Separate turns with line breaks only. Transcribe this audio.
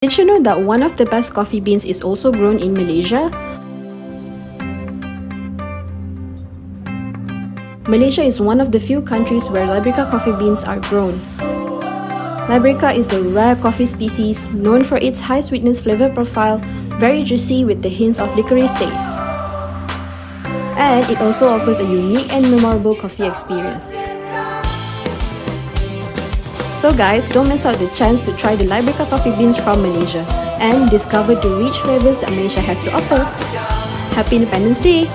Did you know that one of the best coffee beans is also grown in Malaysia? Malaysia is one of the few countries where Liberica coffee beans are grown. Liberica is a rare coffee species known for its high sweetness flavor profile, very juicy with the hints of licorice taste. And it also offers a unique and memorable coffee experience. So guys, don't miss out the chance to try the Liberica coffee beans from Malaysia and discover the rich flavors that Malaysia has to offer. Happy Independence Day!